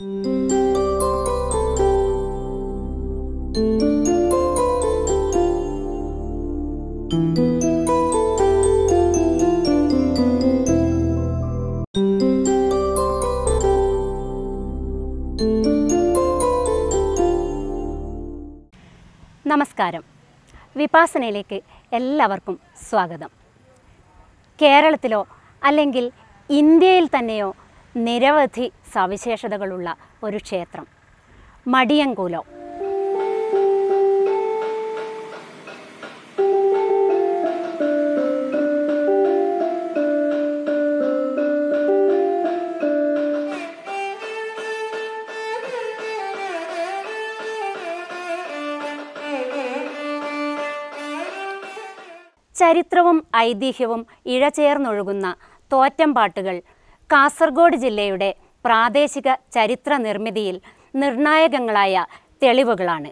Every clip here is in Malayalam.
നമസ്കാരം. വിപാസനയിലേക്ക് എല്ലാവർക്കും സ്വാഗതം. കേരളത്തിലോ അല്ലെങ്കിൽ ഇന്ത്യയിൽ തന്നെയോ നിരവധി സവിശേഷതകളുള്ള ഒരു ക്ഷേത്രം. മടിയങ്കൂലം ചരിത്രവും ഐതിഹ്യവും ഇഴചേർന്നൊഴുകുന്ന തോറ്റംപാട്ടുകൾ കാസർഗോഡ് ജില്ലയുടെ പ്രാദേശിക ചരിത്ര നിർമ്മിതിയിൽ നിർണായകങ്ങളായ തെളിവുകളാണ്.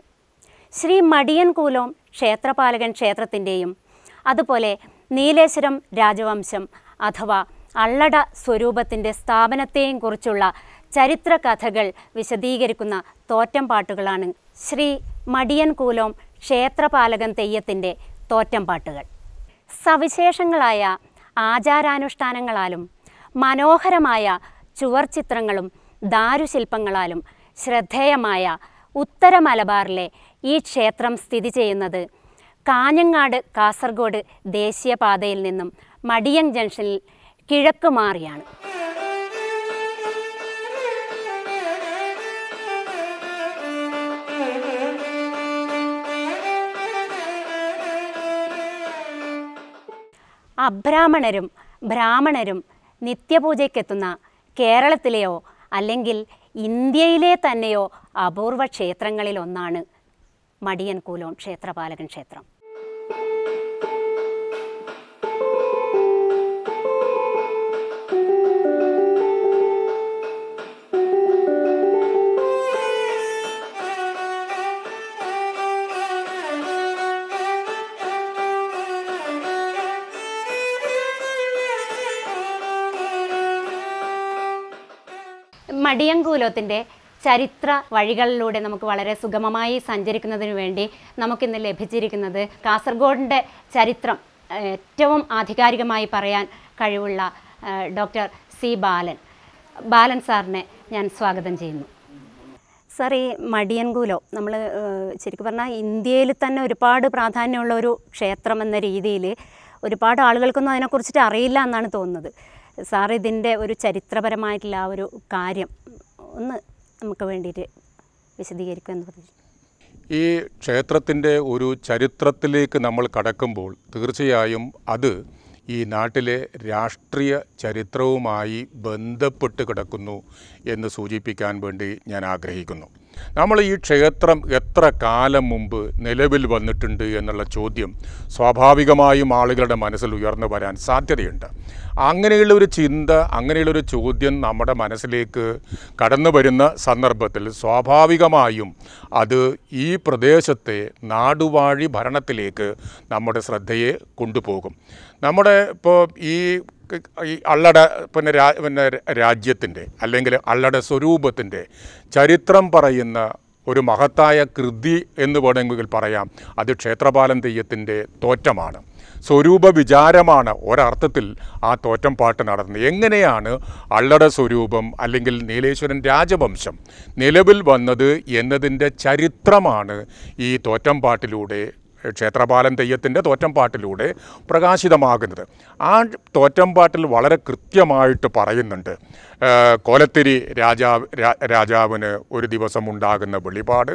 ശ്രീ മടിയൻകൂലോം ക്ഷേത്രപാലകൻ ക്ഷേത്രത്തിന്റെയും അതുപോലെ നീലേശ്വരം രാജവംശം അഥവാ അള്ളട സ്വരൂപത്തിന്റെ സ്ഥാപനത്തെയും കുറിച്ചുള്ള ചരിത്ര കഥകൾ വിശദീകരിക്കുന്ന തോറ്റം പാട്ടുകളാണ് ശ്രീ മടിയൻകൂലോം ക്ഷേത്രപാലകൻ തെയ്യത്തിന്റെ തോറ്റം പാട്ടുകൾ. സവിശേഷങ്ങളായ ആചാരാനുഷ്ഠാനങ്ങളാലും മനോഹരമായ ചുവർച്ചിത്രങ്ങളും ദാരുശില്പങ്ങളാലും ശ്രദ്ധേയമായ ഉത്തര മലബാറിലെ ഈ ക്ഷേത്രം സ്ഥിതി ചെയ്യുന്നത് കാഞ്ഞങ്ങാട് കാസർഗോഡ് ദേശീയപാതയിൽ നിന്നും മടിയൻ ജംഗ്ഷനിൽ കിഴക്ക് മാറിയാണ്. അബ്രാഹ്മണരും ബ്രാഹ്മണരും നിത്യപൂജയ്ക്കെത്തുന്ന കേരളത്തിലെയോ അല്ലെങ്കിൽ ഇന്ത്യയിലെ തന്നെയോ അപൂർവ ക്ഷേത്രങ്ങളിൽ ഒന്നാണ് ക്ഷേത്രപാലകൻ ക്ഷേത്രം. മടിയങ്കൂലത്തിന്റെ ചരിത്ര വഴികളിലൂടെ നമുക്ക് വളരെ സുഗമമായി സഞ്ചരിക്കുന്നതിന് വേണ്ടി നമുക്കിന്ന് ലഭിച്ചിരിക്കുന്നത് കാസർഗോഡിന്റെ ചരിത്രം ഏറ്റവും ആധികാരികമായി പറയാൻ കഴിവുള്ള ഡോക്ടർ സി ബാലൻ. ബാലൻ സാറിനെ ഞാൻ സ്വാഗതം ചെയ്യുന്നു. സാർ ഈ മടിയൻകൂലോ നമ്മൾ ശരിക്കും പറഞ്ഞാൽ ഇന്ത്യയിൽ തന്നെ ഒരുപാട് പ്രാധാന്യമുള്ള ഒരു ക്ഷേത്രം എന്ന രീതിയിൽ ഒരുപാട് ആളുകൾക്കൊന്നും അതിനെക്കുറിച്ചിട്ട് അറിയില്ല എന്നാണ് തോന്നുന്നത്. സാർ ഇതിന്റെ ഒരു ചരിത്രപരമായിട്ടുള്ള ആ ഒരു കാര്യം ഒന്ന് നമുക്ക് വേണ്ടിയിട്ട് വിശദീകരിക്കുമെന്ന് പറഞ്ഞു. ഈ ക്ഷേത്രത്തിന്റെ ഒരു ചരിത്രത്തിലേക്ക് നമ്മൾ കടക്കുമ്പോൾ തീർച്ചയായും അത് ഈ നാട്ടിലെ രാഷ്ട്രീയ ചരിത്രവുമായി ബന്ധപ്പെട്ട് കിടക്കുന്നു എന്ന് സൂചിപ്പിക്കാൻ വേണ്ടി ഞാൻ ആഗ്രഹിക്കുന്നു. നമ്മൾ ഈ ക്ഷേത്രം എത്ര കാലം മുമ്പ് നിലവിൽ വന്നിട്ടുണ്ട് എന്നുള്ള ചോദ്യം സ്വാഭാവികമായും ആളുകളുടെ മനസ്സിൽ ഉയർന്നു വരാൻ സാധ്യതയുണ്ട്. അങ്ങനെയുള്ള ഒരു ചിന്ത അങ്ങനെയുള്ളൊരു ചോദ്യം നമ്മുടെ മനസ്സിലേക്ക് കടന്നു വരുന്ന സന്ദർഭത്തിൽ സ്വാഭാവികമായും അത് ഈ പ്രദേശത്തെ നാടുവാഴി ഭരണത്തിലേക്ക് നമ്മുടെ ശ്രദ്ധയെ കൊണ്ടുപോകും. നമ്മുടെ ഇപ്പോൾ ഈ ഈ അള്ളട പിന്നെ രാ പിന്നെ രാജ്യത്തിന്റെ അല്ലെങ്കിൽ അള്ളട സ്വരൂപത്തിന്റെ ചരിത്രം പറയുന്ന ഒരു മഹത്തായ കൃതി എന്ന് വേണമെങ്കിൽ പറയാം. അത് ക്ഷേത്രപാലം തെയ്യത്തിന്റെ തോറ്റമാണ്. സ്വരൂപ വിചാരമാണ് ഒരർത്ഥത്തിൽ ആ തോറ്റം പാട്ട് നടന്നത് എങ്ങനെയാണ് അള്ളട സ്വരൂപം അല്ലെങ്കിൽ നീലേശ്വരൻ രാജവംശം നിലവിൽ വന്നത് എന്നതിന്റെ ചരിത്രമാണ് ഈ തോറ്റം പാട്ടിലൂടെ ക്ഷേത്രപാലൻ തെയ്യത്തിന്റെ തോറ്റംപാട്ടിലൂടെ പ്രകാശിതമാകുന്നത്. ആ തോറ്റംപാട്ടിൽ വളരെ കൃത്യമായിട്ട് പറയുന്നുണ്ട്. കോലത്തിരി രാജാവ് രാജാവിന് ഒരു ദിവസം ഉണ്ടാകുന്ന വെളിപാട്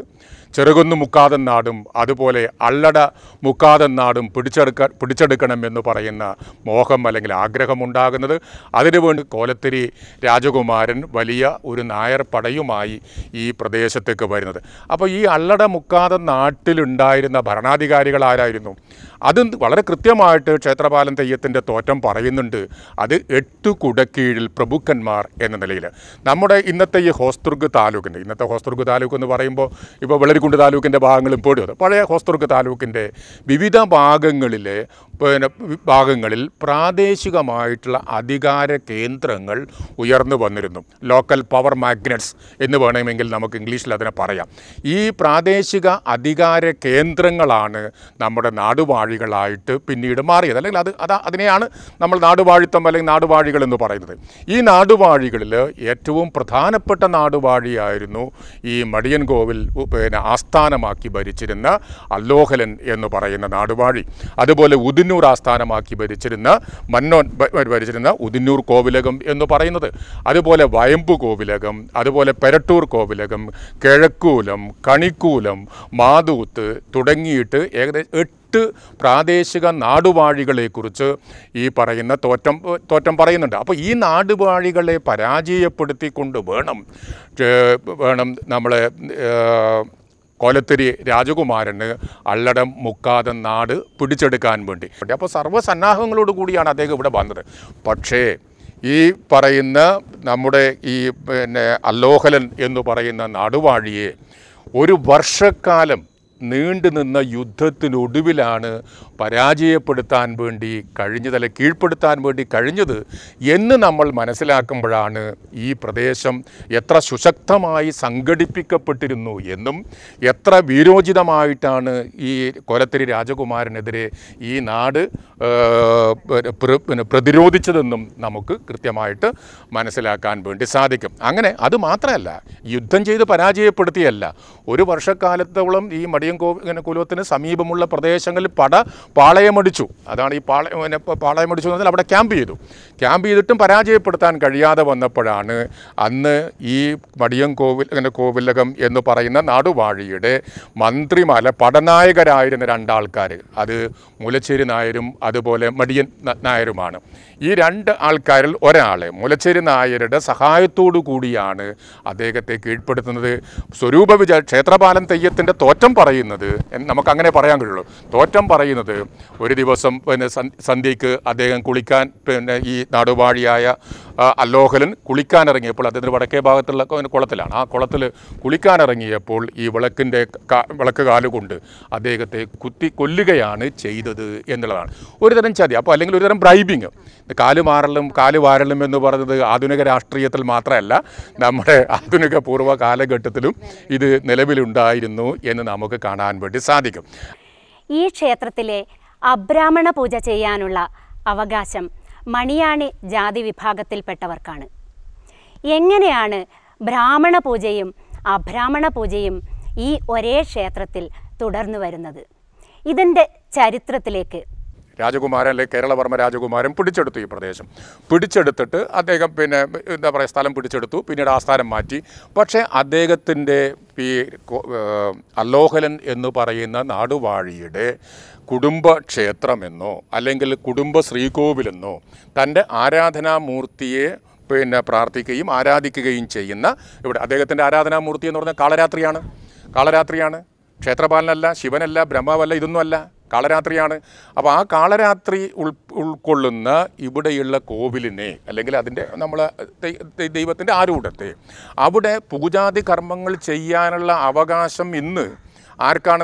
ചെറുകുന്നു മുക്കാതൻ നാടും അതുപോലെ അള്ളട മുക്കാതൻ നാടും പിടിച്ചെടുക്ക പിടിച്ചെടുക്കണമെന്ന് പറയുന്ന മോഹം അല്ലെങ്കിൽ ആഗ്രഹമുണ്ടാകുന്നത്. അതിനുവേണ്ടി കോലത്തിരി രാജകുമാരൻ വലിയ ഒരു നായർ പടയുമായി ഈ പ്രദേശത്തേക്ക് വരുന്നത്. അപ്പോൾ ഈ അള്ളട മുക്കാതൻ നാട്ടിലുണ്ടായിരുന്ന ഭരണാധികാരികൾ ആരായിരുന്നു? അത് വളരെ കൃത്യമായിട്ട് ക്ഷേത്രപാലൻ തെയ്യത്തിന്റെ തോറ്റം പറയുന്നുണ്ട്. അത് എട്ടു കുടക്കീഴിൽ പ്രഭുക്കന്മാർ എന്ന നിലയിൽ. നമ്മുടെ ഇന്നത്തെ ഈ ഹോസ്തുർഗ് താലൂക്കിന്റെ ഇന്നത്തെ ഹോസ്തുർഗ് താലൂക്ക് എന്ന് പറയുമ്പോൾ ഇപ്പോൾ വെള്ളരിക്കുണ്ട് താലൂക്കിന്റെ ഭാഗങ്ങളും പേടിയത് പഴയ ഹോസ്തുർഗ് താലൂക്കിന്റെ വിവിധ ഭാഗങ്ങളിലെ പിന്നെ ഭാഗങ്ങളിൽ പ്രാദേശികമായിട്ടുള്ള അധികാര കേന്ദ്രങ്ങൾ ഉയർന്നു വന്നിരുന്നു. ലോക്കൽ പവർ മാഗ്നറ്റ്സ് എന്ന് വേണമെങ്കിൽ നമുക്ക് ഇംഗ്ലീഷിൽ അതിനെ പറയാം. ഈ പ്രാദേശിക അധികാര കേന്ദ്രങ്ങളാണ് നമ്മുടെ നാടുവാഴികളായിട്ട് പിന്നീട് മാറിയത്. അല്ലെങ്കിൽ അത് അത് അതിനെയാണ് നമ്മൾ നാടുവാഴിത്തം അല്ലെങ്കിൽ നാടുവാഴികൾ എന്ന് പറയുന്നത്. ഈ നാടുവാഴികളിൽ ഏറ്റവും പ്രധാനപ്പെട്ട നാടുവാഴിയായിരുന്നു ഈ മടിയൻ കോവിൽ പിന്നെ ആസ്ഥാനമാക്കി ഭരിച്ചിരുന്ന അല്ലോഹലൻ എന്ന് പറയുന്ന നാടുവാഴി. അതുപോലെ ഉദിന്നൂർ ആസ്ഥാനമാക്കി ഭരിച്ചിരുന്ന മന്നോൻ ഭരിച്ചിരുന്ന ഉദിന്നൂർ കോവിലകം എന്ന് പറയുന്നത്. അതുപോലെ വയമ്പു കോവിലകം അതുപോലെ പെരട്ടൂർ കോവിലകം കിഴക്കൂലം കണിക്കൂലം മാതൂത്ത് തുടങ്ങിയിട്ട് ഏകദേശം എട്ട് പ്രാദേശിക നാടുവാഴികളെക്കുറിച്ച് ഈ പറയുന്ന തോറ്റം തോറ്റം പറയുന്നുണ്ട്. അപ്പോൾ ഈ നാടുവാഴികളെ പരാജയപ്പെടുത്തിക്കൊണ്ട് വേണം വേണം നമ്മളെ കോലത്തിരി രാജകുമാരന് അള്ളടം മുക്കാതെ നാട് പിടിച്ചെടുക്കാൻ വേണ്ടി. അപ്പോൾ സർവസന്നാഹങ്ങളോട് കൂടിയാണ് അദ്ദേഹം ഇവിടെ വന്നത്. പക്ഷേ ഈ പറയുന്ന നമ്മുടെ ഈ പിന്നെ അല്ലോഹലൻ എന്ന് പറയുന്ന നാടുവാഴിയെ ഒരു വർഷക്കാലം നീണ്ടു നിന്ന യുദ്ധത്തിനൊടുവിലാണ് പരാജയപ്പെടുത്താൻ വേണ്ടി കഴിഞ്ഞത് അല്ലെ കീഴ്പ്പെടുത്താൻ വേണ്ടി കഴിഞ്ഞത് എന്ന് നമ്മൾ മനസ്സിലാക്കുമ്പോഴാണ് ഈ പ്രദേശം എത്ര സുശക്തമായി സംഘടിപ്പിക്കപ്പെട്ടിരുന്നു എന്നും എത്ര വീരോചിതമായിട്ടാണ് ഈ കൊലത്തിരി രാജകുമാരനെതിരെ ഈ നാട് പ്രതിരോധിച്ചതെന്നും നമുക്ക് കൃത്യമായിട്ട് മനസ്സിലാക്കാൻ വേണ്ടി സാധിക്കും. അങ്ങനെ അത് മാത്രമല്ല യുദ്ധം ചെയ്ത് പരാജയപ്പെടുത്തിയല്ല ഒരു വർഷക്കാലത്തോളം ഈ മടിയൻകോ ഇങ്ങനെ കുലത്തിന് സമീപമുള്ള പ്രദേശങ്ങളിൽ പട പാളയമടിച്ചു. അതാണ് ഈ പാള പിന്നെ പാളയമടിച്ചു പറഞ്ഞാൽ അവിടെ ക്യാമ്പ് ചെയ്തു. ക്യാമ്പ് ചെയ്തിട്ടും പരാജയപ്പെടുത്താൻ കഴിയാതെ വന്നപ്പോഴാണ് അന്ന് ഈ മടിയം കോവിൽ ഇങ്ങനെ കോവിലകം എന്ന് പറയുന്ന നാടുവാഴിയുടെ മന്ത്രിമാല പടനായകരായിരുന്ന രണ്ടാൾക്കാർ അത് മുലച്ചേരി നായരും അതുപോലെ മടിയൻ നായരുമാണ്. ഈ രണ്ട് ആൾക്കാരിൽ ഒരാളെ മുലച്ചേരി നായരുടെ സഹായത്തോടു കൂടിയാണ് അദ്ദേഹത്തെ കീഴ്പ്പെടുത്തുന്നത്. സ്വരൂപ വിജയ ക്ഷേത്രപാലൻ തെയ്യത്തിന്റെ തോറ്റം പറയുന്നത്. എന്ന് നമുക്ക് അങ്ങനെ പറയാൻ കഴിയുള്ളൂ. തോറ്റം പറയുന്നത് ഒരു ദിവസം പിന്നെ സന്- സന്ധ്യയ്ക്ക് അദ്ദേഹം കുളിക്കാൻ പിന്നെ ഈ നാടുവാഴിയായ അല്ലോഹലൻ കുളിക്കാനിറങ്ങിയപ്പോൾ അദ്ദേഹത്തിന് വടക്കേ ഭാഗത്തുള്ള കുളത്തിലാണ്. ആ കുളത്തിൽ കുളിക്കാനിറങ്ങിയപ്പോൾ ഈ വിളക്കിന്റെ വിളക്ക് കാലുകൊണ്ട് അദ്ദേഹത്തെ കുത്തി കൊല്ലുകയാണ് ചെയ്തത് എന്നുള്ളതാണ്. ഒരു തരം ചതി. അപ്പോൾ അല്ലെങ്കിൽ ഒരുതരം ബ്രൈബിങ് കാൽ മാറലും കാൽ വാരലും എന്ന് പറയുന്നത് ആധുനിക രാഷ്ട്രീയത്തിൽ മാത്രമല്ല നമ്മുടെ ആധുനിക പൂർവ കാലഘട്ടത്തിലും ഇത് നിലവിലുണ്ടായിരുന്നു എന്ന് നമുക്ക് കാണാൻ വേണ്ടി സാധിക്കും. ഈ ക്ഷേത്രത്തിലെ അബ്രാഹ്മണ പൂജ ചെയ്യാനുള്ള അവകാശം മണിയാണി ജാതി വിഭാഗത്തിൽപ്പെട്ടവർക്കാണ്. എങ്ങനെയാണ് ബ്രാഹ്മണ പൂജയും അബ്രാഹ്മണ പൂജയും ഈ ഒരേ ക്ഷേത്രത്തിൽ തുടർന്നു വരുന്നത്? ഇതിന്റെ ചരിത്രത്തിലേക്ക് രാജകുമാരൻ അല്ലെങ്കിൽ കേരളവർമ്മ രാജകുമാരൻ പിടിച്ചെടുത്തു ഈ പ്രദേശം. പിടിച്ചെടുത്തിട്ട് അദ്ദേഹം പിന്നെ എന്താ പറയുക സ്ഥലം പിടിച്ചെടുത്തു. പിന്നീട് ആസ്ഥാനം മാറ്റി. പക്ഷേ അദ്ദേഹത്തിന്റെ ഈ അലോഹലൻ എന്ന് പറയുന്ന നാടുവാഴിയുടെ കുടുംബക്ഷേത്രമെന്നോ അല്ലെങ്കിൽ കുടുംബ ശ്രീകോവിലെന്നോ തന്റെ ആരാധനാമൂർത്തിയെ പിന്നെ പ്രാർത്ഥിക്കുകയും ആരാധിക്കുകയും ചെയ്യുന്ന ഇവിടെ അദ്ദേഹത്തിന്റെ ആരാധനാമൂർത്തി എന്ന് പറഞ്ഞാൽ കാളരാത്രിയാണ്. കാളരാത്രിയാണ്. ക്ഷേത്രപാലനല്ല ശിവനല്ല ബ്രഹ്മാവല്ല ഇതൊന്നുമല്ല. കാളരാത്രിയാണ്. അപ്പോൾ ആ കാളരാത്രി ഉൾ ഉൾക്കൊള്ളുന്ന ഇവിടെയുള്ള കോവിലിനെ അല്ലെങ്കിൽ അതിന്റെ നമ്മൾ ദൈവത്തിന്റെ ആരൂഢത്തെ അവിടെ പൂജാതി കർമ്മങ്ങൾ ചെയ്യാനുള്ള അവകാശം ഇന്ന് ആർക്കാണ്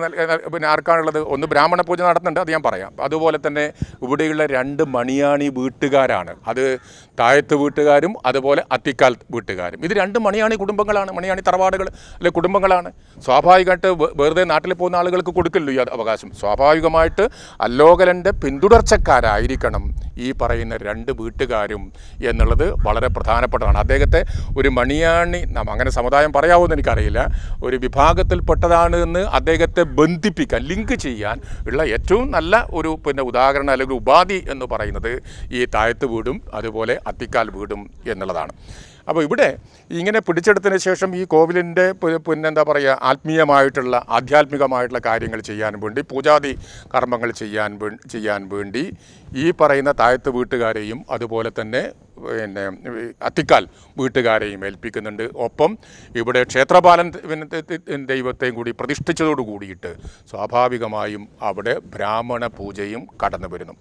പിന്നെ ആർക്കാണുള്ളത്? ഒന്ന് ബ്രാഹ്മണ പൂജ നടത്തുന്നുണ്ട് അത് ഞാൻ പറയാം. അതുപോലെ തന്നെ ഇവിടെയുള്ള രണ്ട് മണിയാണി വീട്ടുകാരാണ്. അത് താഴത്ത് വീട്ടുകാരും അതുപോലെ അത്തിക്കാൽ വീട്ടുകാരും. ഇത് രണ്ട് മണിയാണി കുടുംബങ്ങളാണ്. മണിയാണി തറവാടുകൾ അല്ലെ കുടുംബങ്ങളാണ്. സ്വാഭാവികമായിട്ട് വെറുതെ നാട്ടിൽ പോകുന്ന ആളുകൾക്ക് കൊടുക്കില്ല ഈ അവകാശം. സ്വാഭാവികമായിട്ട് അല്ലോകലന്റെ പിന്തുടർച്ചക്കാരായിരിക്കണം ഈ പറയുന്ന രണ്ട് വീട്ടുകാരും എന്നുള്ളത് വളരെ പ്രധാനപ്പെട്ടതാണ്. അദ്ദേഹത്തെ ഒരു മണിയാണി അങ്ങനെ സമുദായം പറയാവുമെന്ന് എനിക്കറിയില്ല. ഒരു വിഭാഗത്തിൽപ്പെട്ടതാണ് എന്ന് അദ്ദേഹത്തെ ബന്ധിപ്പിക്കാൻ ലിങ്ക് ചെയ്യാൻ ഉള്ള ഏറ്റവും നല്ല ഒരു പിന്നെ ഉദാഹരണം അല്ലെങ്കിൽ ഉപാധി എന്ന് പറയുന്നത് ഈ താഴത്ത് വീടും അതുപോലെ അത്തിക്കാൽ വീടും എന്നുള്ളതാണ്. അപ്പോൾ ഇവിടെ ഇങ്ങനെ പിടിച്ചെടുത്തതിന് ശേഷം ഈ കോവിലിന്റെ പിന്നെന്താ പിന്നെ പറയുക ആത്മീയമായിട്ടുള്ള ആധ്യാത്മികമായിട്ടുള്ള കാര്യങ്ങൾ ചെയ്യാൻ വേണ്ടി പൂജാതി കർമ്മങ്ങൾ ചെയ്യാൻ ചെയ്യാൻ വേണ്ടി ഈ പറയുന്ന താഴത്ത് വീട്ടുകാരെയും അതുപോലെ തന്നെ പിന്നെ അത്തിക്കാൽ വീട്ടുകാരെയും ഏൽപ്പിക്കുന്നുണ്ട്. ഒപ്പം ഇവിടെ ക്ഷേത്രപാലൻ ദൈവത്തെയും കൂടി പ്രതിഷ്ഠിച്ചതോട് കൂടിയിട്ട് സ്വാഭാവികമായും അവിടെ ബ്രാഹ്മണ പൂജയും കടന്നു വരുന്നു.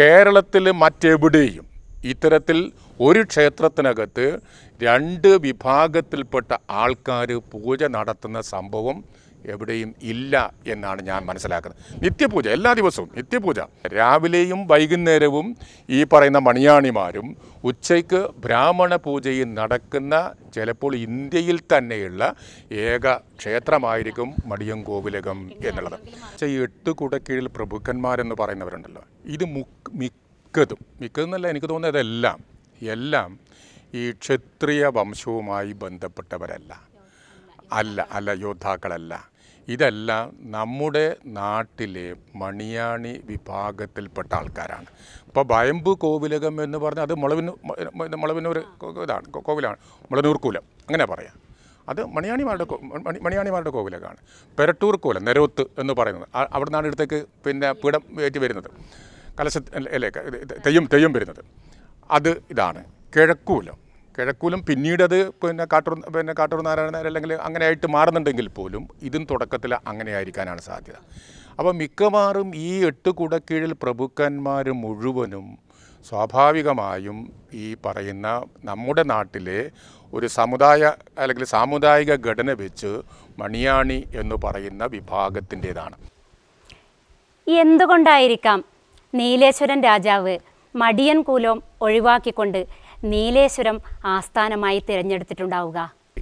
കേരളത്തിൽ മറ്റെവിടെയും ഇത്തരത്തിൽ ഒരു ക്ഷേത്രത്തിനകത്ത് രണ്ട് വിഭാഗത്തിൽപ്പെട്ട ആൾക്കാർ പൂജ നടത്തുന്ന സംഭവം എവിടെയും ഇല്ല എന്നാണ് ഞാൻ മനസ്സിലാക്കുന്നത്. നിത്യപൂജ എല്ലാ ദിവസവും നിത്യപൂജ. രാവിലെയും വൈകുന്നേരവും ഈ പറയുന്ന മണിയാണിമാരും ഉച്ചയ്ക്ക് ബ്രാഹ്മണ പൂജയും നടക്കുന്ന ചിലപ്പോൾ ഇന്ത്യയിൽ തന്നെയുള്ള ഏക ക്ഷേത്രമായിരിക്കും മടിയങ്കോവിലകം എന്നുള്ളത്. ഈ എട്ട് കുടക്കീഴിൽ പ്രഭുക്കന്മാരെന്ന് പറയുന്നവരുണ്ടല്ലോ. ഇത് മുക്ക് മിക്കതും മിക്കതെന്നല്ല എനിക്ക് തോന്നുന്നത് അതെല്ലാം എല്ലാം ഈ ക്ഷത്രിയ വംശവുമായി ബന്ധപ്പെട്ടവരല്ല. അല്ല അല്ല യോദ്ധാക്കളല്ല. ഇതെല്ലാം നമ്മുടെ നാട്ടിലെ മണിയാണി വിഭാഗത്തിൽപ്പെട്ട ആൾക്കാരാണ്. ഇപ്പോൾ ഭയമ്പ് കോവിലകം എന്ന് പറഞ്ഞാൽ അത് മുളവിന് മുളവിനൂർ ഇതാണ് കോവിലാണ് മുളനൂർ കൂലം അങ്ങനെ പറയാം. അത് മണിയാണിമാരുടെ മണിയാണിമാരുടെ കോവിലകമാണ് പെരട്ടൂർ കോലം നെരോത്ത് എന്ന് പറയുന്നത്. ആ- അവിടെ നിന്നാണ് ഇടത്തേക്ക് പിന്നെ പീഠം ഏറ്റി വരുന്നത്. കലശ അല്ലേ തെയ്യം തെയ്യം വരുന്നത്. അത് ഇതാണ്. കിഴക്കൂലം. കിഴക്കൂലം പിന്നീട് അത് പിന്നെ കാട്ടൂർ പിന്നെ കാട്ടൂർ നാരായണ അല്ലെങ്കിൽ അങ്ങനെയായിട്ട് മാറുന്നുണ്ടെങ്കിൽ പോലും ഇതും തുടക്കത്തിൽ അങ്ങനെ ആയിരിക്കാനാണ് സാധ്യത. അപ്പോൾ മിക്കവാറും ഈ എട്ട് കുടക്കീഴിൽ പ്രഭുക്കന്മാർ മുഴുവനും സ്വാഭാവികമായും ഈ പറയുന്ന നമ്മുടെ നാട്ടിലെ ഒരു സമുദായ അല്ലെങ്കിൽ സാമുദായിക ഘടന വെച്ച് മണിയാണി എന്ന് പറയുന്ന വിഭാഗത്തിന്റേതാണ്. എന്തുകൊണ്ടായിരിക്കാം? നീലേശ്വരൻ രാജാവ് മടിയൻ കൂലം ഒഴിവാക്കിക്കൊണ്ട് നീലേശ്വരം ആസ്ഥാനമായി തിരഞ്ഞെടുത്തിട്ടുണ്ടാവുക.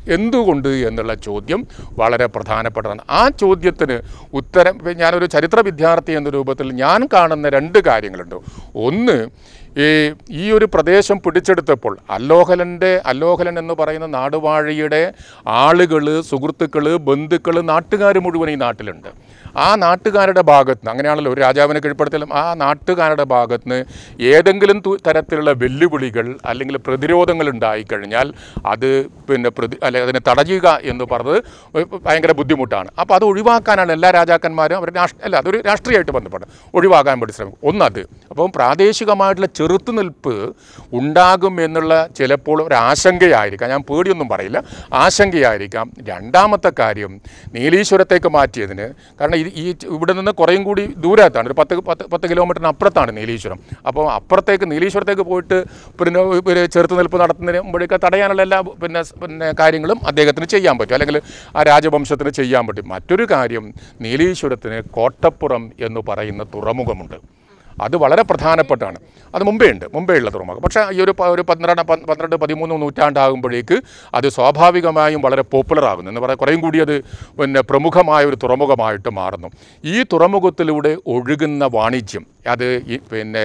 എന്തുകൊണ്ട് എന്നുള്ള ചോദ്യം വളരെ പ്രധാനപ്പെട്ടതാണ്. ആ ചോദ്യത്തിന് ഉത്തരം ഞാനൊരു ചരിത്ര വിദ്യാർത്ഥി എന്ന രൂപത്തിൽ ഞാൻ കാണുന്ന രണ്ട് കാര്യങ്ങളുണ്ട്. ഒന്ന് ഈ ഒരു പ്രദേശം പിടിച്ചെടുത്തപ്പോൾ അല്ലോഹലന്റെ അല്ലോഹലൻ എന്ന് പറയുന്ന നാടുവാഴിയുടെ ആളുകൾ സുഹൃത്തുക്കൾ ബന്ധുക്കൾ നാട്ടുകാർ മുഴുവൻ ഈ നാട്ടിലുണ്ട്. ആ നാട്ടുകാരുടെ ഭാഗത്ത് നിന്ന് അങ്ങനെയാണല്ലോ ഒരു രാജാവിനെ കീഴ്പ്പെടുത്തലും ആ നാട്ടുകാരുടെ ഭാഗത്ത് നിന്ന് ഏതെങ്കിലും തരത്തിലുള്ള വെല്ലുവിളികൾ അല്ലെങ്കിൽ പ്രതിരോധങ്ങൾ ഉണ്ടായിക്കഴിഞ്ഞാൽ അത് പിന്നെ പ്രതി അല്ലെ അതിനെ തടയുക എന്ന് പറഞ്ഞത് ഭയങ്കര ബുദ്ധിമുട്ടാണ്. അപ്പോൾ അത് ഒഴിവാക്കാനാണ് എല്ലാ രാജാക്കന്മാരും അവർ രാഷ്ട്ര അല്ല അതൊരു രാഷ്ട്രീയമായിട്ട് ബന്ധപ്പെട്ട് ഒഴിവാക്കാൻ വേണ്ടി ശ്രമിക്കും. ഒന്നത് അപ്പം പ്രാദേശികമായിട്ടുള്ള ചെറുത്തുനിൽപ്പ് ഉണ്ടാകും എന്നുള്ള ചിലപ്പോൾ ഒരു ആശങ്കയായിരിക്കാം ഞാൻ പേടിയൊന്നും പറയില്ല. ആശങ്കയായിരിക്കാം. രണ്ടാമത്തെ കാര്യം നീലീശ്വരത്തേക്ക് മാറ്റിയതിന് കാരണം ഈ ഇവിടെ നിന്ന് കുറേയും കൂടി ദൂരത്താണ്. ഒരു പത്ത് പത്ത് പത്ത് കിലോമീറ്ററിന് അപ്പുറത്താണ് നീലീശ്വരം. അപ്പോൾ അപ്പുറത്തേക്ക് നീലീശ്വരത്തേക്ക് പോയിട്ട് പിന്നെ ഒരു ചെറുത്തുനിൽപ്പ് നടത്തുന്നതിനുമ്പോഴേക്ക് തടയാനുള്ള എല്ലാ പിന്നെ പിന്നെ കാര്യങ്ങളും അദ്ദേഹത്തിന് ചെയ്യാൻ പറ്റും. അല്ലെങ്കിൽ ആ രാജവംശത്തിന് ചെയ്യാൻ പറ്റും. മറ്റൊരു കാര്യം നീലീശ്വരത്തിന് കോട്ടപ്പുറം എന്ന് പറയുന്ന തുറമുഖമുണ്ട്. അത് വളരെ പ്രധാനപ്പെട്ടാണ്. അത് മുമ്പേ ഉണ്ട് മുമ്പേ ഉള്ള തുറമുഖം. പക്ഷേ ഈ ഒരു ഒരു പന്ത്രണ്ട് പന്ത്രണ്ട് പതിമൂന്ന് നൂറ്റാണ്ടാകുമ്പോഴേക്ക് അത് സ്വാഭാവികമായും വളരെ പോപ്പുലർ ആകുന്നു. എന്ന് പറയാൻ കുറേയും കൂടി അത് പിന്നെ പ്രമുഖമായ ഒരു തുറമുഖമായിട്ട് മാറുന്നു. ഈ തുറമുഖത്തിലൂടെ ഒഴുകുന്ന വാണിജ്യം അത് ഈ പിന്നെ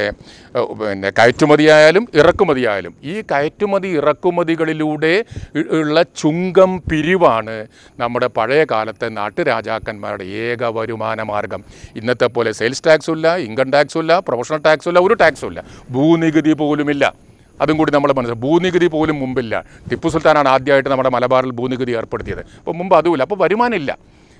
പിന്നെ കയറ്റുമതിയായാലും ഇറക്കുമതിയായാലും ഈ കയറ്റുമതി ഇറക്കുമതികളിലൂടെ ഉള്ള ചുങ്കം പിരിവാണ് നമ്മുടെ പഴയ കാലത്തെ നാട്ടുരാജാക്കന്മാരുടെ ഏക വരുമാന മാർഗം. ഇന്നത്തെ പോലെ സെയിൽസ് ടാക്സും ഇല്ല ഇൻകം ടാക്സും ഇല്ല പ്രൊഫഷണൽ ടാക്സും ഇല്ല ഒരു ടാക്സും ഇല്ല. ഭൂനികുതി പോലുമില്ല അതും കൂടി നമ്മൾ മനസ്സിലാക്കും ഭൂനികുതി പോലും മുമ്പില്ല. ടിപ്പു സുൽത്താനാണ് ആദ്യമായിട്ട് നമ്മുടെ മലബാറിൽ ഭൂനികുതി ഏർപ്പെടുത്തിയത്. അപ്പോൾ മുമ്പ് അതുമില്ല അപ്പോൾ വരുമാനമില്ല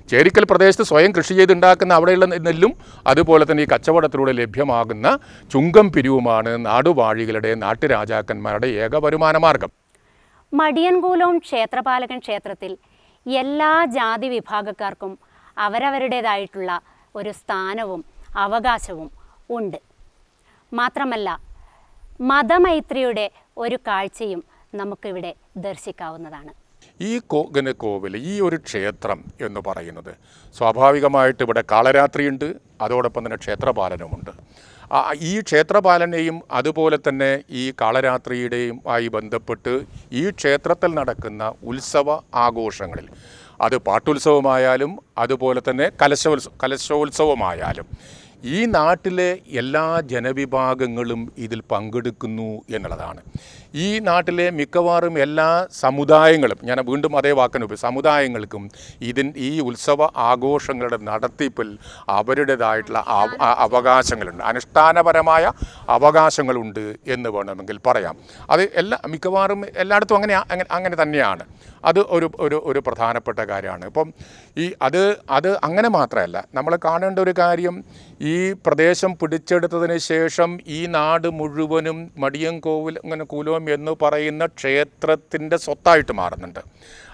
ചേരിക്കൽ പ്രദേശത്ത് സ്വയം കൃഷി ചെയ്തുണ്ടാക്കുന്ന അവിടെയുള്ള നെല്ലും അതുപോലെ തന്നെ ഈ കച്ചവടത്തിലൂടെ ലഭ്യമാകുന്ന ചുങ്കം പിരിവുമാണ് നാടുവാഴികളുടെ നാട്ടുരാജാക്കന്മാരുടെ ഏക വരുമാന മാർഗം. മടിയൻകൂലവും ക്ഷേത്രപാലകൻ ക്ഷേത്രത്തിൽ എല്ലാ ജാതി വിഭാഗക്കാർക്കും അവരവരുടേതായിട്ടുള്ള ഒരു സ്ഥാനവും അവകാശവും ഉണ്ട്. മാത്രമല്ല മതമൈത്രിയുടെ ഒരു കാഴ്ചയും നമുക്കിവിടെ ദർശിക്കാവുന്നതാണ്. ഈ കോ കോവിൽ ഈ ഒരു ക്ഷേത്രം എന്ന് പറയുന്നത് സ്വാഭാവികമായിട്ട് ഇവിടെ കാളരാത്രിയുണ്ട് അതോടൊപ്പം തന്നെ ക്ഷേത്രപാലനമുണ്ട് ആ, ഈ ക്ഷേത്രപാലനെയും അതുപോലെ തന്നെ ഈ കാളരാത്രിയുടെയും ആയി ബന്ധപ്പെട്ട് ഈ ക്ഷേത്രത്തിൽ നടക്കുന്ന ഉത്സവ ആഘോഷങ്ങളിൽ അത് പാട്ടുത്സവമായാലും അതുപോലെ തന്നെ കലശോത്സവ കലശോത്സവമായാലും ഈ നാട്ടിലെ എല്ലാ ജനവിഭാഗങ്ങളും ഇതിൽ പങ്കെടുക്കുന്നു എന്നുള്ളതാണ്. ഈ നാട്ടിലെ മിക്കവാറും എല്ലാ സമുദായങ്ങളും ഞാൻ വീണ്ടും അതേ വാക്കിന് സമുദായങ്ങൾക്കും ഇതിൻ ഈ ഉത്സവ ആഘോഷങ്ങളുടെ നടത്തിപ്പിൽ അവരുടേതായിട്ടുള്ള അവകാശങ്ങളുണ്ട്. അനുഷ്ഠാനപരമായ അവകാശങ്ങളുണ്ട് എന്ന് വേണമെങ്കിൽ പറയാം. അത് എല്ലാ മിക്കവാറും എല്ലായിടത്തും അങ്ങനെ അങ്ങനെ തന്നെയാണ്. അത് ഒരു ഒരു ഒരു പ്രധാനപ്പെട്ട കാര്യമാണ്. ഇപ്പം ഈ അത് അത് അങ്ങനെ മാത്രമല്ല. നമ്മൾ കാണേണ്ട ഒരു കാര്യം ഈ പ്രദേശം പിടിച്ചെടുത്തതിന് ശേഷം ഈ നാട് മുഴുവനും മടിയൻ കോവിൽ അങ്ങനെ കൂലോം എന്ന് പറയുന്ന ക്ഷേത്രത്തിന്റെ സ്വത്തായിട്ട് മാറുന്നുണ്ട്.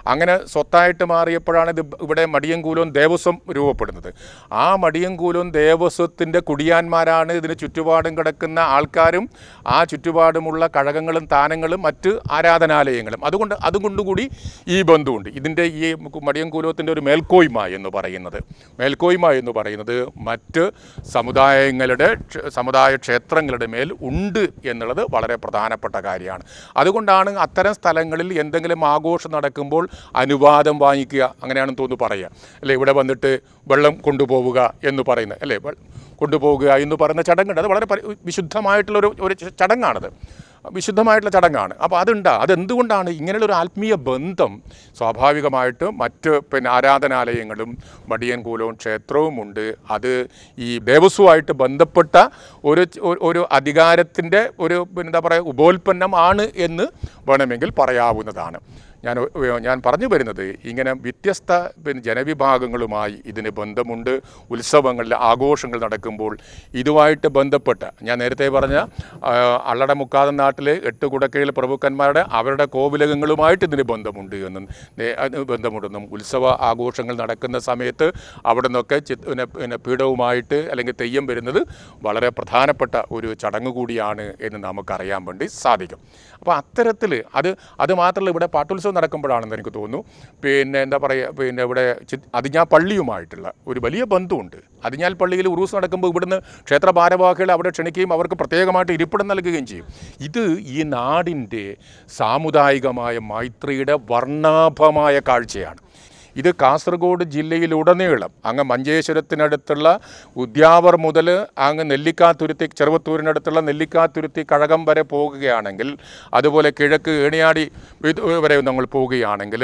അങ്ങനെ സ്വത്തായിട്ട് മാറിയപ്പോഴാണ് ഇത് ഇവിടെ മടിയങ്കൂലവും ദേവസ്വം രൂപപ്പെടുന്നത്. ആ മടിയങ്കൂലവും ദേവസ്വത്തിന്റെ കുടിയാന്മാരാണ് ഇതിന് ചുറ്റുപാടും കിടക്കുന്ന ആൾക്കാരും ആ ചുറ്റുപാടുമുള്ള കഴകങ്ങളും താനങ്ങളും മറ്റ് ആരാധനാലയങ്ങളും. അതുകൊണ്ട് അതുകൊണ്ടുകൂടി ഈ ബന്ധമുണ്ട് ഇതിന്റെ ഈ മടിയങ്കൂലത്തിന്റെ ഒരു മേൽക്കോയ്മ എന്ന് പറയുന്നത്. മേൽക്കോയ്മ എന്ന് പറയുന്നത് മറ്റ് സമുദായങ്ങളുടെ സമുദായ ക്ഷേത്രങ്ങളുടെ മേൽ ഉണ്ട് എന്നുള്ളത് വളരെ പ്രധാനപ്പെട്ട കാര്യമാണ്. അതുകൊണ്ടാണ് അത്തരം സ്ഥലങ്ങളിൽ എന്തെങ്കിലും ആഘോഷം നടക്കുമ്പോൾ അനുവാദം വാങ്ങിക്കുക അങ്ങനെയാണെന്ന് തോന്നുന്നു പറയുക. അല്ലേ? ഇവിടെ വന്നിട്ട് വെള്ളം കൊണ്ടുപോവുക എന്ന് പറയുന്നത്. അല്ലേ? കൊണ്ടുപോവുക എന്ന് പറയുന്ന ചടങ്ങുണ്ട്. അത് വളരെ വിശുദ്ധമായിട്ടുള്ളൊരു ഒരു ചടങ്ങാണത്. വിശുദ്ധമായിട്ടുള്ള ചടങ്ങാണ്. അപ്പോൾ അതുണ്ടാ അതെന്തുകൊണ്ടാണ് ഇങ്ങനെയുള്ളൊരു ആത്മീയ ബന്ധം? സ്വാഭാവികമായിട്ട് മറ്റ് പിന്നെ ആരാധനാലയങ്ങളും മടിയൻകൂലവും ക്ഷേത്രവും ഉണ്ട്. അത് ഈ ദേവസ്വമായിട്ട് ബന്ധപ്പെട്ട ഒരു ഒരു അധികാരത്തിന്റെ ഒരു പിന്നെന്താ പറയുക ഉപോൽപ്പന്നമാണ് എന്ന് വേണമെങ്കിൽ പറയാവുന്നതാണ്. ഞാൻ ഞാൻ പറഞ്ഞു വരുന്നത് ഇങ്ങനെ വ്യത്യസ്ത ജനവിഭാഗങ്ങളുമായി ഇതിന് ബന്ധമുണ്ട്. ഉത്സവങ്ങളിൽ ആഘോഷങ്ങൾ നടക്കുമ്പോൾ ഇതുമായിട്ട് ബന്ധപ്പെട്ട് ഞാൻ നേരത്തെ പറഞ്ഞ അള്ളട മുക്കാതൻ നാട്ടിലെ എട്ട് കുടക്കയിൽ പ്രഭുക്കന്മാരുടെ അവരുടെ കോവിലകങ്ങളുമായിട്ട് ഇതിന് ബന്ധമുണ്ട് എന്നും ബന്ധമുണ്ടെന്നും ഉത്സവ ആഘോഷങ്ങൾ നടക്കുന്ന സമയത്ത് അവിടെ നിന്നൊക്കെ പിന്നെ പിന്നെ പീഠവുമായിട്ട് അല്ലെങ്കിൽ തെയ്യം വരുന്നത് വളരെ പ്രധാനപ്പെട്ട ഒരു ചടങ്ങ് കൂടിയാണ് എന്ന് നമുക്കറിയാൻ വേണ്ടി സാധിക്കും. അപ്പോൾ അത്തരത്തിൽ അത് അത് മാത്രമല്ല ഇവിടെ പാട്ടുത്സവം നടക്കുമ്പോഴാണെന്ന് എനിക്ക് തോന്നുന്നു. പിന്നെ എന്താ പറയുക പിന്നെ ഇവിടെ അതിഞ്ഞാൽ പള്ളിയുമായിട്ടുള്ള ഒരു വലിയ ബന്ധമുണ്ട് അതിഞ്ഞാൽ പള്ളിയിൽ ഉറൂസ് നടക്കുമ്പോൾ ഇവിടുന്ന് ക്ഷേത്ര ഭാരവാഹികളെ അവിടെ ക്ഷണിക്കുകയും അവർക്ക് പ്രത്യേകമായിട്ട് ഇരിപ്പിടം നൽകുകയും ചെയ്യും. ഇത് ഈ നാടിന്റെ സാമുദായികമായ മൈത്രിയുടെ വർണാഭമായ കാഴ്ചയാണ്. ഇത് കാസർഗോഡ് ജില്ലയിലുടനീളം അങ്ങ് മഞ്ചേശ്വരത്തിനടുത്തുള്ള ഉദ്യാവർ മുതൽ അങ്ങ് നെല്ലിക്കാത്തുരുത്തി ചെറുവത്തൂരിനടുത്തുള്ള നെല്ലിക്കാത്തുരുത്തി കഴകം വരെ പോകുകയാണെങ്കിൽ അതുപോലെ കിഴക്ക് ഏണിയാടി വരെ നമ്മൾ പോവുകയാണെങ്കിൽ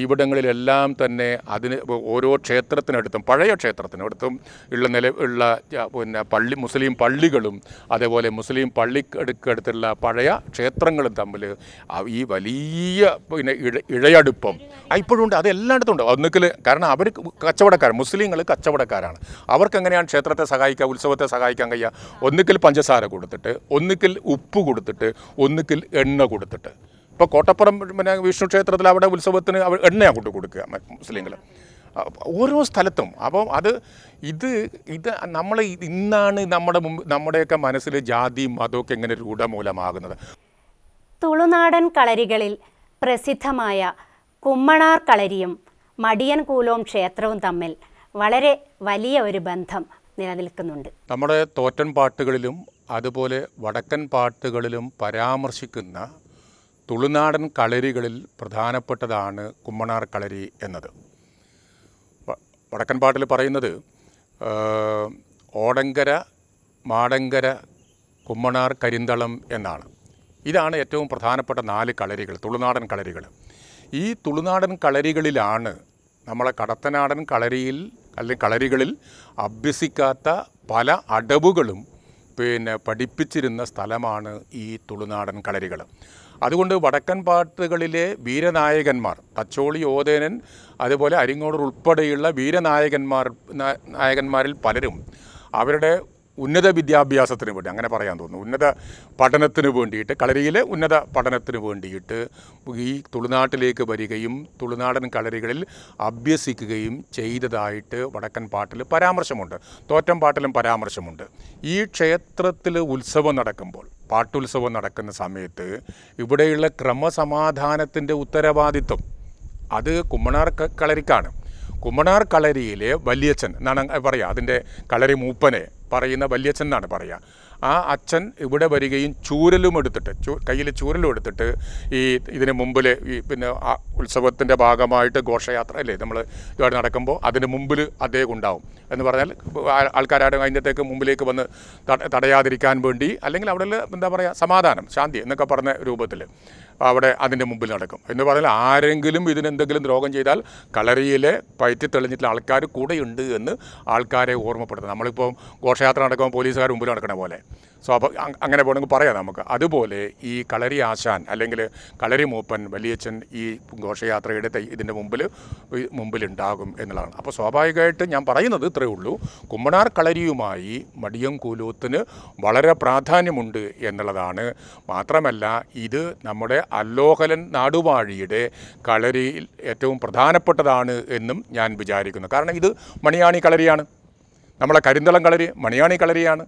ഇവിടങ്ങളിലെല്ലാം തന്നെ അതിന് ഓരോ ക്ഷേത്രത്തിനടുത്തും പഴയ ക്ഷേത്രത്തിനടുത്തും ഉള്ള നില ഉള്ള പിന്നെ പള്ളി മുസ്ലിം പള്ളികളും അതേപോലെ മുസ്ലിം പള്ളിക്കടുക്കടുത്തുള്ള പഴയ ക്ഷേത്രങ്ങളും തമ്മിൽ ഈ വലിയ പിന്നെ ഇഴ ഇഴയടുപ്പം. ഇപ്പോഴും ഉണ്ട്. അത് എല്ലായിടത്തും ഉണ്ട്? ഒന്നുകിൽ കാരണം അവർ കച്ചവടക്കാർ മുസ്ലിങ്ങൾ കച്ചവടക്കാരാണ്. അവർക്ക് എങ്ങനെയാണ് ക്ഷേത്രത്തെ സഹായിക്കുക ഉത്സവത്തെ സഹായിക്കാൻ കഴിയുക? ഒന്നുകിൽ പഞ്ചസാര കൊടുത്തിട്ട് ഒന്നുകിൽ ഉപ്പ് കൊടുത്തിട്ട് ഒന്നുകിൽ എണ്ണ കൊടുത്തിട്ട്. ഇപ്പോൾ കോട്ടപ്പുറം പിന്നെ വിഷ്ണു ക്ഷേത്രത്തിൽ അവിടെ ഉത്സവത്തിന് അവർ എണ്ണയാണ് കൊണ്ട് കൊടുക്കുക മുസ്ലിങ്ങൾ ഓരോ സ്ഥലത്തും. അപ്പം അത് ഇത് ഇത് നമ്മൾ ഇന്നാണ് നമ്മുടെ മുമ്പ് നമ്മുടെയൊക്കെ മനസ്സിൽ ജാതിയും മതമൊക്കെ എങ്ങനെ രൂഢമൂലമാകുന്നത് തുളുനാടൻ കളരികളിൽ പ്രസിദ്ധമായ കുമ്മണാർ കളരിയും മടിയൻ കൂലവും ക്ഷേത്രവും തമ്മിൽ വളരെ വലിയ ഒരു ബന്ധം നിലനിൽക്കുന്നുണ്ട്. നമ്മുടെ തോറ്റൻ പാട്ടുകളിലും അതുപോലെ വടക്കൻ പാട്ടുകളിലും പരാമർശിക്കുന്ന തുളുനാടൻ കളരികളിൽ പ്രധാനപ്പെട്ടതാണ് കുമ്മണാർ കളരി എന്നത്. വടക്കൻ പാട്ടിൽ പറയുന്നത് ഓടങ്കര മാടങ്കര കുമ്മണാർ കരിന്തളം എന്നാണ്. ഇതാണ് ഏറ്റവും പ്രധാനപ്പെട്ട നാല് കളരികൾ തുളുനാടൻ കളരികൾ. ഈ തുളുനാടൻ കളരികളിലാണ് നമ്മളെ കടത്തനാടൻ കളരിയിൽ അല്ലെങ്കിൽ കളരികളിൽ അഭ്യസിക്കാത്ത പല അടവുകളും പിന്നെ പഠിപ്പിച്ചിരുന്ന സ്ഥലമാണ് ഈ തുളുനാടൻ കളരികൾ. അതുകൊണ്ട് വടക്കൻ പാട്ടുകളിലെ വീരനായകന്മാർ തച്ചോളി ഓതേനൻ അതുപോലെ അരിങ്ങോടർ ഉൾപ്പെടെയുള്ള വീരനായകന്മാർ നായകന്മാരിൽ പലരും അവരുടെ ഉന്നത വിദ്യാഭ്യാസത്തിന് വേണ്ടി അങ്ങനെ പറയാൻ തോന്നുന്നു. ഉന്നത പഠനത്തിന് വേണ്ടിയിട്ട് കളരിയിലെ ഉന്നത പഠനത്തിന് വേണ്ടിയിട്ട് ഈ തുളുനാട്ടിലേക്ക് വരികയും തുളുനാടൻ കളരികളിൽ അഭ്യസിക്കുകയും ചെയ്തതായിട്ട് വടക്കൻ പാട്ടിൽ പരാമർശമുണ്ട്. തോറ്റം പാട്ടിലും പരാമർശമുണ്ട്. ഈ ക്ഷേത്രത്തിൽ ഉത്സവം നടക്കുമ്പോൾ പാട്ടുത്സവം നടക്കുന്ന സമയത്ത് ഇവിടെയുള്ള ക്രമസമാധാനത്തിന്റെ ഉത്തരവാദിത്വം അത് കുമ്മണാർ കളരിക്കാണ്. കുമ്മണാർ കളരിയിലെ വല്യച്ഛൻ എന്നാണ് പറയുക അതിന്റെ കളരി മൂപ്പനെ പറയുന്ന വല്യച്ഛൻ എന്നാണ് പറയുക ആ അച്ഛൻ ഇവിടെ വരികയും ചൂരലും എടുത്തിട്ട് ചൂ കയ്യിൽ ചൂരലും എടുത്തിട്ട് ഈ ഇതിന് മുമ്പിൽ ഈ പിന്നെ ഉത്സവത്തിന്റെ ഭാഗമായിട്ട് ഘോഷയാത്ര അല്ലേ നമ്മൾ ഇവിടെ നടക്കുമ്പോൾ അതിന് മുമ്പിൽ അദ്ദേഹം ഉണ്ടാവും. എന്ന് പറഞ്ഞാൽ ആ- ആൾക്കാരുടെ അതിന്റെത്തേക്ക് മുമ്പിലേക്ക് വന്ന് തട- തടയാതിരിക്കാൻ വേണ്ടി അല്ലെങ്കിൽ അവിടെ എന്താ പറയുക സമാധാനം ശാന്തി എന്നൊക്കെ പറഞ്ഞ രൂപത്തിൽ അവിടെ അതിന്റെ മുമ്പിൽ നടക്കും. എന്ന് പറഞ്ഞാൽ ആരെങ്കിലും ഇതിനെന്തെങ്കിലും ദ്രോഹം ചെയ്താൽ കളരിയിലെ പയറ്റി തെളിഞ്ഞിട്ടുള്ള ആൾക്കാർ കൂടെയുണ്ട് എന്ന് ആൾക്കാരെ ഓർമ്മപ്പെടുത്തുന്നത് നമ്മളിപ്പോൾ ഘോഷയാത്ര നടക്കുമ്പോൾ പോലീസുകാർ മുമ്പിൽ നടക്കണ പോലെ. സ്വാഭ അപ്പോൾ അങ്ങനെ വേണമെങ്കിൽ പറയാം നമുക്ക്. അതുപോലെ ഈ കളരി ആശാൻ അല്ലെങ്കിൽ കളരി മൂപ്പൻ വലിയച്ഛൻ ഈ ഘോഷയാത്രയുടെ ഇതിന്റെ മുമ്പിൽ മുമ്പിലുണ്ടാകും എന്നുള്ളതാണ്. അപ്പോൾ സ്വാഭാവികമായിട്ട് ഞാൻ പറയുന്നത് ഇത്രയേ ഉള്ളൂ. കുമ്മണാർ കളരിയുമായി മടിയം കൂലൂത്തിന് വളരെ പ്രാധാന്യമുണ്ട് എന്നുള്ളതാണ്. മാത്രമല്ല ഇത് നമ്മുടെ അല്ലോഹലൻ നാടുവാഴിയുടെ കളരിയിൽ ഏറ്റവും പ്രധാനപ്പെട്ടതാണ് എന്നും ഞാൻ വിചാരിക്കുന്നു. കാരണം ഇത് മണിയാണി കളരിയാണ്. നമ്മളെ കരിന്തളം കളരി മണിയാണി കളരിയാണ്.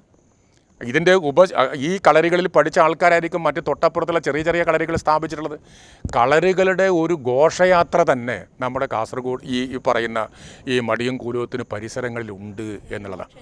ഇതിന്റെ ഉപ ഈ കളരികളിൽ പഠിച്ച ആൾക്കാരായിരിക്കും മറ്റ് തൊട്ടപ്പുറത്തുള്ള ചെറിയ ചെറിയ കളരികൾ സ്ഥാപിച്ചിട്ടുള്ളത്. കളരികളുടെ ഒരു ഘോഷയാത്ര തന്നെ നമ്മുടെ കാസർഗോഡ് ഈ പറയുന്ന ഈ മടിയും കൂലൂത്തിന് പരിസരങ്ങളിലുണ്ട് എന്നുള്ളതാണ്.